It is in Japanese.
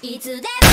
いつでも